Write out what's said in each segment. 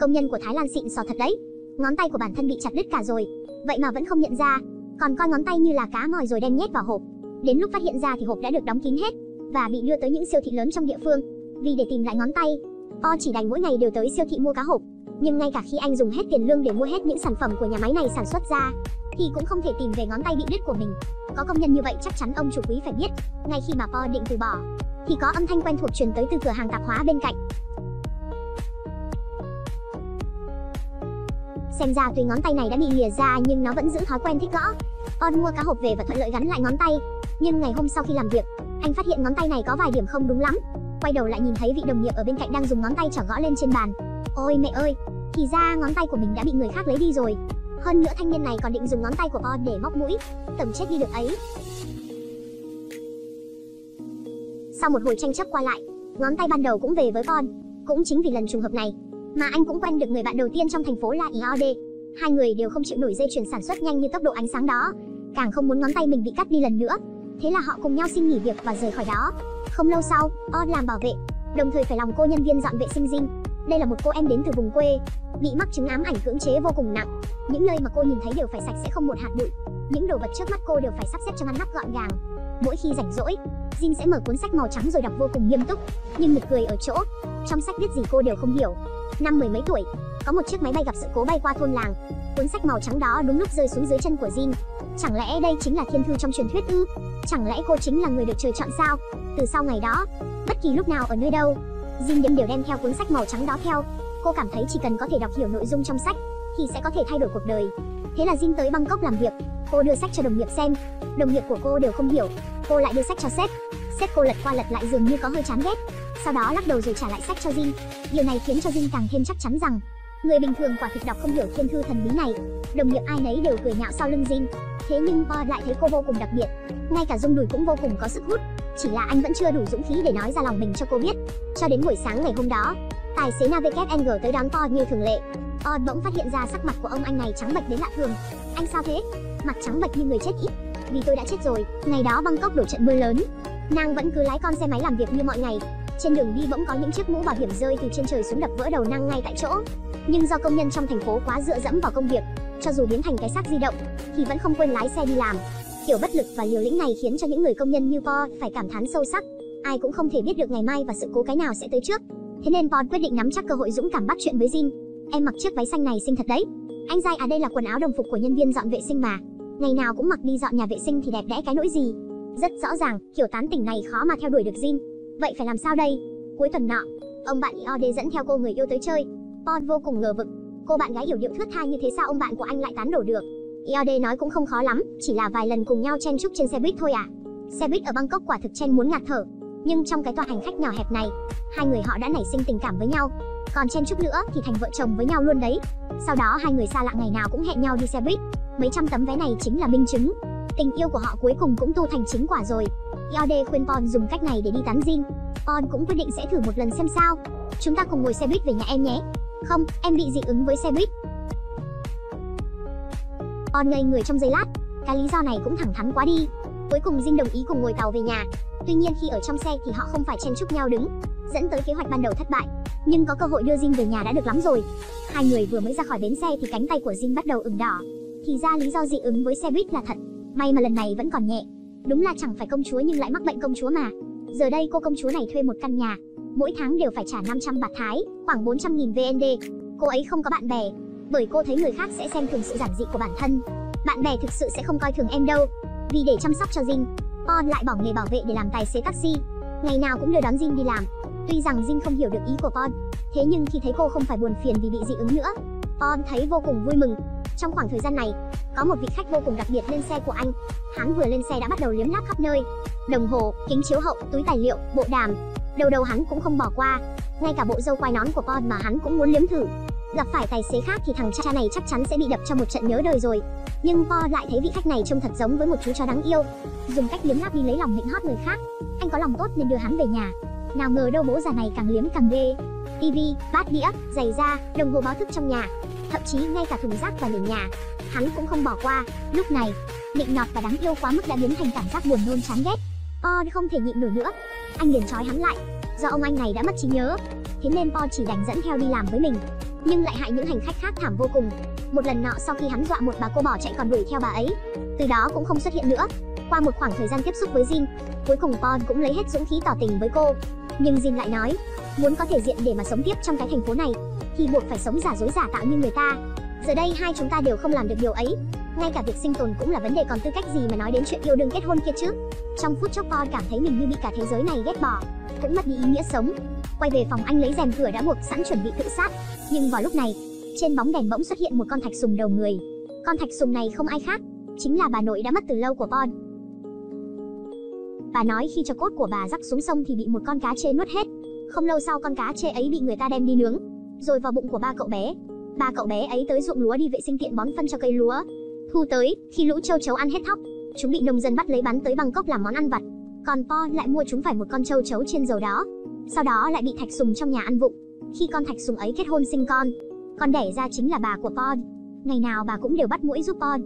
Công nhân của Thái Lan xịn sò thật đấy. Ngón tay của bản thân bị chặt đứt cả rồi, vậy mà vẫn không nhận ra, còn coi ngón tay như là cá mòi rồi đem nhét vào hộp. Đến lúc phát hiện ra thì hộp đã được đóng kín hết và bị đưa tới những siêu thị lớn trong địa phương. Vì để tìm lại ngón tay, O chỉ đành mỗi ngày đều tới siêu thị mua cá hộp. Nhưng ngay cả khi anh dùng hết tiền lương để mua hết những sản phẩm của nhà máy này sản xuất ra, thì cũng không thể tìm về ngón tay bị đứt của mình. Có công nhân như vậy chắc chắn ông chủ quý phải biết. Ngay khi mà Po định từ bỏ, thì có âm thanh quen thuộc truyền tới từ cửa hàng tạp hóa bên cạnh. Xem ra tuy ngón tay này đã bị lìa ra nhưng nó vẫn giữ thói quen thích gõ. On mua cá hộp về và thuận lợi gắn lại ngón tay. Nhưng ngày hôm sau khi làm việc, anh phát hiện ngón tay này có vài điểm không đúng lắm. Quay đầu lại nhìn thấy vị đồng nghiệp ở bên cạnh đang dùng ngón tay trỏ gõ lên trên bàn. Ôi mẹ ơi, thì ra ngón tay của mình đã bị người khác lấy đi rồi. Hơn nữa thanh niên này còn định dùng ngón tay của On để móc mũi, tầm chết đi được ấy. Sau một hồi tranh chấp qua lại, ngón tay ban đầu cũng về với con. Cũng chính vì lần trùng hợp này, mà anh cũng quen được người bạn đầu tiên trong thành phố là Iod. Hai người đều không chịu nổi dây chuyển sản xuất nhanh như tốc độ ánh sáng đó, càng không muốn ngón tay mình bị cắt đi lần nữa. Thế là họ cùng nhau xin nghỉ việc và rời khỏi đó. Không lâu sau, On làm bảo vệ, đồng thời phải lòng cô nhân viên dọn vệ sinh dinh. Đây là một cô em đến từ vùng quê, bị mắc chứng ám ảnh cưỡng chế vô cùng nặng. Những nơi mà cô nhìn thấy đều phải sạch sẽ không một hạt bụi. Những đồ vật trước mắt cô đều phải sắp xếp cho ngăn nắp gọn gàng. Mỗi khi rảnh rỗi, Jin sẽ mở cuốn sách màu trắng rồi đọc vô cùng nghiêm túc, nhưng nực cười ở chỗ, trong sách viết gì cô đều không hiểu. Năm mười mấy tuổi, có một chiếc máy bay gặp sự cố bay qua thôn làng. Cuốn sách màu trắng đó đúng lúc rơi xuống dưới chân của Jin. Chẳng lẽ đây chính là thiên thư trong truyền thuyết ư? Chẳng lẽ cô chính là người được trời chọn sao? Từ sau ngày đó, bất kỳ lúc nào ở nơi đâu, Jin đêm đều đem theo cuốn sách màu trắng đó theo. Cô cảm thấy chỉ cần có thể đọc hiểu nội dung trong sách thì sẽ có thể thay đổi cuộc đời. Thế là Jin tới Bangkok làm việc. Cô đưa sách cho đồng nghiệp xem. Đồng nghiệp của cô đều không hiểu. Cô lại đưa sách cho sếp. Sếp cô lật qua lật lại dường như có hơi chán ghét. Sau đó lắc đầu rồi trả lại sách cho Jin. Điều này khiến cho Jin càng thêm chắc chắn rằng người bình thường quả thực đọc không hiểu thiên thư thần bí này. Đồng nghiệp ai nấy đều cười nhạo sau lưng Jin. Thế nhưng Po lại thấy cô vô cùng đặc biệt. Ngay cả dung đùi cũng vô cùng có sức hút. Chỉ là anh vẫn chưa đủ dũng khí để nói ra lòng mình cho cô biết. Cho đến buổi sáng ngày hôm đó, tài xế NavKNG tới đón Po như thường lệ. Po bỗng phát hiện ra sắc mặt của ông anh này trắng bệch đến lạ thường. Anh sao thế? Mặt trắng bệch như người chết ít. Vì tôi đã chết rồi. Ngày đó Bangkok đổ trận mưa lớn. Nàng vẫn cứ lái con xe máy làm việc như mọi ngày. Trên đường đi bỗng có những chiếc mũ bảo hiểm rơi từ trên trời xuống đập vỡ đầu nàng ngay tại chỗ. Nhưng do công nhân trong thành phố quá dựa dẫm vào công việc, cho dù biến thành cái xác di động, thì vẫn không quên lái xe đi làm. Kiểu bất lực và liều lĩnh này khiến cho những người công nhân như Po phải cảm thán sâu sắc. Ai cũng không thể biết được ngày mai và sự cố cái nào sẽ tới trước. Thế nên Po quyết định nắm chắc cơ hội dũng cảm bắt chuyện với Jin. Em mặc chiếc váy xanh này xinh thật đấy. Anh Giai à đây là quần áo đồng phục của nhân viên dọn vệ sinh mà. Ngày nào cũng mặc đi dọn nhà vệ sinh thì đẹp đẽ cái nỗi gì. Rất rõ ràng, kiểu tán tỉnh này khó mà theo đuổi được Jin. Vậy phải làm sao đây? Cuối tuần nọ, ông bạn Iode dẫn theo cô người yêu tới chơi. Pon vô cùng ngờ vực. Cô bạn gái hiểu điệu thướt tha như thế sao ông bạn của anh lại tán đổ được? Iode nói cũng không khó lắm, chỉ là vài lần cùng nhau chen chúc trên xe buýt thôi à. Xe buýt ở Bangkok quả thực chen muốn ngạt thở. Nhưng trong cái tòa hành khách nhỏ hẹp này, hai người họ đã nảy sinh tình cảm với nhau. Còn chen chúc nữa thì thành vợ chồng với nhau luôn đấy. Sau đó hai người xa lạ ngày nào cũng hẹn nhau đi xe buýt. Mấy trăm tấm vé này chính là minh chứng. Tình yêu của họ cuối cùng cũng tu thành chính quả rồi. yod khuyên Pon dùng cách này để đi tán Jin. Pon cũng quyết định sẽ thử một lần xem sao. Chúng ta cùng ngồi xe buýt về nhà em nhé. Không, em bị dị ứng với xe buýt. Pon ngây người trong giây lát, cái lý do này cũng thẳng thắn quá đi. Cuối cùng Jin đồng ý cùng ngồi tàu về nhà. Tuy nhiên khi ở trong xe thì họ không phải chen chúc nhau đứng, dẫn tới kế hoạch ban đầu thất bại. Nhưng có cơ hội đưa Jin về nhà đã được lắm rồi. Hai người vừa mới ra khỏi bến xe thì cánh tay của Jin bắt đầu ửng đỏ. Thì ra lý do dị ứng với xe buýt là thật. May mà lần này vẫn còn nhẹ. Đúng là chẳng phải công chúa nhưng lại mắc bệnh công chúa mà. Giờ đây cô công chúa này thuê một căn nhà, mỗi tháng đều phải trả 500 bạt Thái, khoảng 400.000 VND. Cô ấy không có bạn bè, bởi cô thấy người khác sẽ xem thường sự giản dị của bản thân. Bạn bè thực sự sẽ không coi thường em đâu. Vì để chăm sóc cho Jin, On lại bỏ nghề bảo vệ để làm tài xế taxi. Ngày nào cũng đưa đón Jin đi làm. Tuy rằng Jin không hiểu được ý của Pon, thế nhưng khi thấy cô không phải buồn phiền vì bị dị ứng nữa, Pon thấy vô cùng vui mừng. Trong khoảng thời gian này, có một vị khách vô cùng đặc biệt lên xe của anh. Hắn vừa lên xe đã bắt đầu liếm láp khắp nơi. Đồng hồ, kính chiếu hậu, túi tài liệu, bộ đàm. Đầu đầu hắn cũng không bỏ qua. Ngay cả bộ dâu quai nón của con mà hắn cũng muốn liếm thử. Gặp phải tài xế khác thì thằng cha này chắc chắn sẽ bị đập cho một trận nhớ đời rồi. Nhưng Po lại thấy vị khách này trông thật giống với một chú chó đáng yêu. Dùng cách liếm láp đi lấy lòng nịnh hót người khác. Anh có lòng tốt nên đưa hắn về nhà. Nào ngờ đâu bố già này càng liếm càng ghê. tivi, bát đĩa, giày da, đồng hồ báo thức trong nhà, thậm chí ngay cả thùng rác và nền nhà, hắn cũng không bỏ qua. Lúc này, nịnh nọt và đáng yêu quá mức đã biến thành cảm giác buồn nôn chán ghét. Po không thể nhịn nổi nữa, anh liền trói hắn lại. Do ông anh này đã mất trí nhớ, thế nên Po chỉ đành dẫn theo đi làm với mình. nhưng lại hại những hành khách khác thảm vô cùng. Một lần nọ sau khi hắn dọa một bà cô bỏ chạy còn đuổi theo bà ấy, từ đó cũng không xuất hiện nữa. Qua một khoảng thời gian tiếp xúc với Jin, cuối cùng Paul cũng lấy hết dũng khí tỏ tình với cô. Nhưng Jin lại nói, muốn có thể diện để mà sống tiếp trong cái thành phố này, thì buộc phải sống giả dối giả tạo như người ta. Giờ đây hai chúng ta đều không làm được điều ấy, ngay cả việc sinh tồn cũng là vấn đề còn tư cách gì mà nói đến chuyện yêu đương kết hôn kia chứ. Trong phút chốc Paul cảm thấy mình như bị cả thế giới này ghét bỏ, cũng mất đi ý nghĩa sống. Quay về phòng anh lấy rèm cửa đã buộc sẵn chuẩn bị tự sát, nhưng vào lúc này, trên bóng đèn bỗng xuất hiện một con thạch sùng đầu người. Con thạch sùng này không ai khác, chính là bà nội đã mất từ lâu của Paul. Bà nói khi cho cốt của bà rắc xuống sông thì bị một con cá chê nuốt hết. Không lâu sau con cá chê ấy bị người ta đem đi nướng, rồi vào bụng của ba cậu bé. Ba cậu bé ấy tới ruộng lúa đi vệ sinh tiện bón phân cho cây lúa. Thu tới, khi lũ châu chấu ăn hết thóc, chúng bị nông dân bắt lấy bắn tới Bangkok làm món ăn vặt. Còn Po lại mua chúng phải một con châu chấu trên dầu đó. Sau đó lại bị thạch sùng trong nhà ăn vụng. Khi con thạch sùng ấy kết hôn sinh con, con đẻ ra chính là bà của Po. Ngày nào bà cũng đều bắt mũi giúp Po,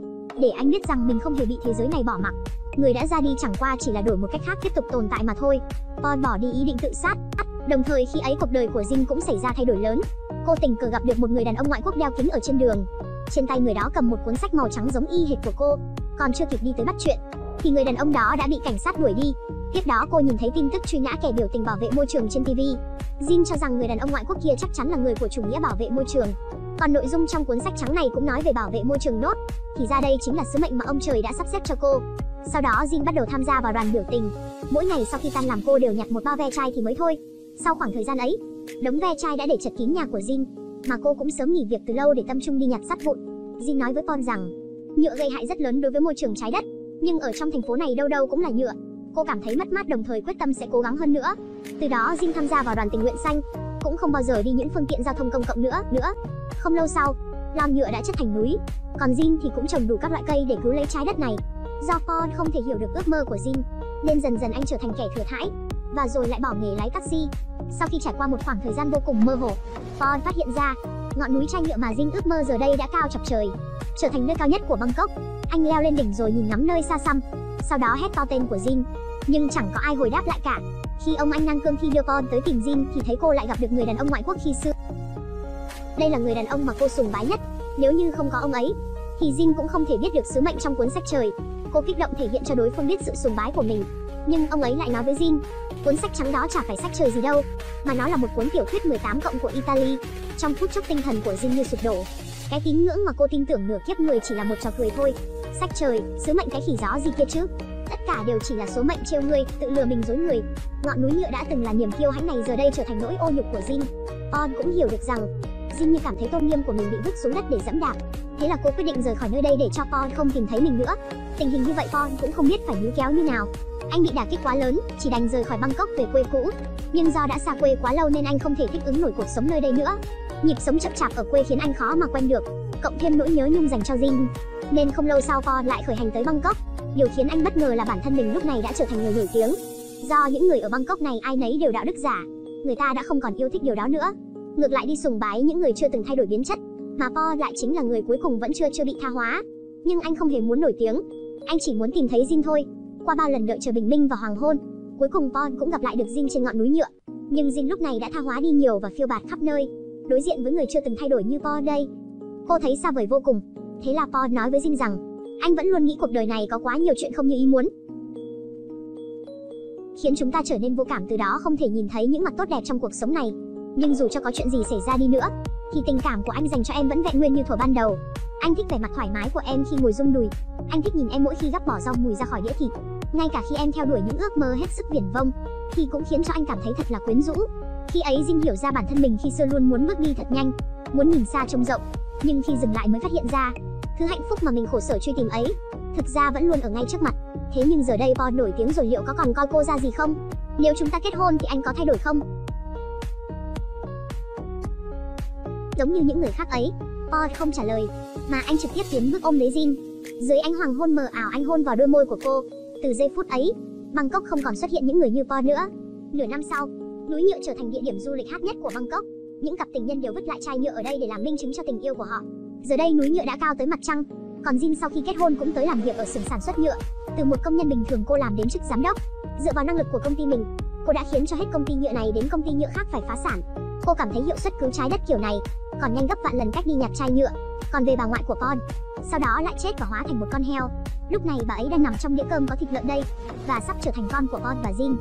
để anh biết rằng mình không hề bị thế giới này bỏ mặc. Người đã ra đi chẳng qua chỉ là đổi một cách khác tiếp tục tồn tại mà thôi. Po bỏ đi ý định tự sát. Đồng thời khi ấy cuộc đời của Jin cũng xảy ra thay đổi lớn. Cô tình cờ gặp được một người đàn ông ngoại quốc đeo kính ở trên đường. Trên tay người đó cầm một cuốn sách màu trắng giống y hệt của cô. Còn chưa kịp đi tới bắt chuyện, thì người đàn ông đó đã bị cảnh sát đuổi đi. Tiếp đó cô nhìn thấy tin tức truy nã kẻ biểu tình bảo vệ môi trường trên TV. Jin cho rằng người đàn ông ngoại quốc kia chắc chắn là người của chủ nghĩa bảo vệ môi trường. Còn nội dung trong cuốn sách trắng này cũng nói về bảo vệ môi trường nốt. Thì ra đây chính là sứ mệnh mà ông trời đã sắp xếp cho cô. Sau đó Jin bắt đầu tham gia vào đoàn biểu tình. Mỗi ngày sau khi tan làm cô đều nhặt một bao ve chai thì mới thôi. Sau khoảng thời gian ấy, đống ve chai đã để chật kín nhà của Jin, mà cô cũng sớm nghỉ việc từ lâu để tâm trung đi nhặt sắt vụn. Jin nói với con rằng, nhựa gây hại rất lớn đối với môi trường trái đất, nhưng ở trong thành phố này đâu đâu cũng là nhựa. Cô cảm thấy mất mát đồng thời quyết tâm sẽ cố gắng hơn nữa. Từ đó Jin tham gia vào đoàn tình nguyện xanh, cũng không bao giờ đi những phương tiện giao thông công cộng nữa, nữa. Không lâu sau, lon nhựa đã chất thành núi, còn Jin thì cũng trồng đủ các loại cây để cứu lấy trái đất này. Do Paul không thể hiểu được ước mơ của Jin, nên dần dần anh trở thành kẻ thừa thãi, và rồi lại bỏ nghề lái taxi. Sau khi trải qua một khoảng thời gian vô cùng mơ hồ, Paul phát hiện ra, ngọn núi chai nhựa mà Jin ước mơ giờ đây đã cao chọc trời, trở thành nơi cao nhất của Bangkok. Anh leo lên đỉnh rồi nhìn ngắm nơi xa xăm, sau đó hét to tên của Jin, nhưng chẳng có ai hồi đáp lại cả. Khi ông anh năng cương thi đưa Paul tới tìm Jin thì thấy cô lại gặp được người đàn ông ngoại quốc khi xưa. Đây là người đàn ông mà cô sùng bái nhất, nếu như không có ông ấy, thì Jin cũng không thể biết được sứ mệnh trong cuốn sách trời. Cô kích động thể hiện cho đối phương biết sự sùng bái của mình. Nhưng ông ấy lại nói với Jin, cuốn sách trắng đó chả phải sách trời gì đâu, mà nó là một cuốn tiểu thuyết 18 cộng của Italy. Trong phút chốc tinh thần của Jin như sụp đổ. Cái tín ngưỡng mà cô tin tưởng nửa kiếp người chỉ là một trò cười thôi. Sách trời, sứ mệnh cái khỉ gió gì kia chứ? Tất cả đều chỉ là số mệnh trêu người, tự lừa mình dối người. Ngọn núi nhựa đã từng là niềm kiêu hãnh này giờ đây trở thành nỗi ô nhục của Jin. On cũng hiểu được rằng, Jin như cảm thấy tôn nghiêm của mình bị vứt xuống đất để dẫm đạp. Thế là cô quyết định rời khỏi nơi đây để cho Paul không tìm thấy mình nữa. Tình hình như vậy Paul cũng không biết phải níu kéo như nào. Anh bị đả kích quá lớn, chỉ đành rời khỏi Bangkok về quê cũ. Nhưng do đã xa quê quá lâu nên anh không thể thích ứng nổi cuộc sống nơi đây nữa. Nhịp sống chậm chạp ở quê khiến anh khó mà quen được, cộng thêm nỗi nhớ nhung dành cho Jin. Nên không lâu sau Po lại khởi hành tới Bangkok. Điều khiến anh bất ngờ là bản thân mình lúc này đã trở thành người nổi tiếng. Do những người ở Bangkok này ai nấy đều đạo đức giả, người ta đã không còn yêu thích điều đó nữa. Ngược lại đi sùng bái những người chưa từng thay đổi biến chất, mà Po lại chính là người cuối cùng vẫn chưa chưa bị tha hóa. Nhưng anh không hề muốn nổi tiếng, anh chỉ muốn tìm thấy Jin thôi. Qua bao lần đợi chờ bình minh và hoàng hôn, cuối cùng Pon cũng gặp lại được Jin trên ngọn núi nhựa. Nhưng Jin lúc này đã tha hóa đi nhiều và phiêu bạt khắp nơi. Đối diện với người chưa từng thay đổi như Pon đây, cô thấy xa vời vô cùng. Thế là Pon nói với Jin rằng, anh vẫn luôn nghĩ cuộc đời này có quá nhiều chuyện không như ý muốn. Khiến chúng ta trở nên vô cảm từ đó không thể nhìn thấy những mặt tốt đẹp trong cuộc sống này. Nhưng dù cho có chuyện gì xảy ra đi nữa, thì tình cảm của anh dành cho em vẫn vẹn nguyên như thuở ban đầu. Anh thích vẻ mặt thoải mái của em khi ngồi rung đùi. Anh thích nhìn em mỗi khi gắp bỏ rau mùi ra khỏi đĩa thịt. Ngay cả khi em theo đuổi những ước mơ hết sức viển vông, thì cũng khiến cho anh cảm thấy thật là quyến rũ. Khi ấy Jin hiểu ra bản thân mình khi xưa luôn muốn bước đi thật nhanh, muốn nhìn xa trông rộng, nhưng khi dừng lại mới phát hiện ra, thứ hạnh phúc mà mình khổ sở truy tìm ấy, thực ra vẫn luôn ở ngay trước mặt. Thế nhưng giờ đây Paul nổi tiếng rồi liệu có còn coi cô ra gì không? Nếu chúng ta kết hôn thì anh có thay đổi không? Giống như những người khác ấy, Paul không trả lời, mà anh trực tiếp tiến bước ôm lấy Jin. Dưới ánh hoàng hôn mờ ảo anh hôn vào đôi môi của cô. Từ giây phút ấy, Bangkok không còn xuất hiện những người như Po nữa. Nửa năm sau, núi nhựa trở thành địa điểm du lịch hot nhất của Bangkok. Những cặp tình nhân đều vứt lại chai nhựa ở đây để làm minh chứng cho tình yêu của họ. Giờ đây núi nhựa đã cao tới mặt trăng, còn Jin sau khi kết hôn cũng tới làm việc ở xưởng sản xuất nhựa. Từ một công nhân bình thường cô làm đến chức giám đốc. Dựa vào năng lực của công ty mình, cô đã khiến cho hết công ty nhựa này đến công ty nhựa khác phải phá sản. Cô cảm thấy hiệu suất cứu trái đất kiểu này còn nhanh gấp vạn lần cách đi nhặt chai nhựa. Còn về bà ngoại của con, sau đó lại chết và hóa thành một con heo. Lúc này bà ấy đang nằm trong đĩa cơm có thịt lợn đây và sắp trở thành con của con và Jin.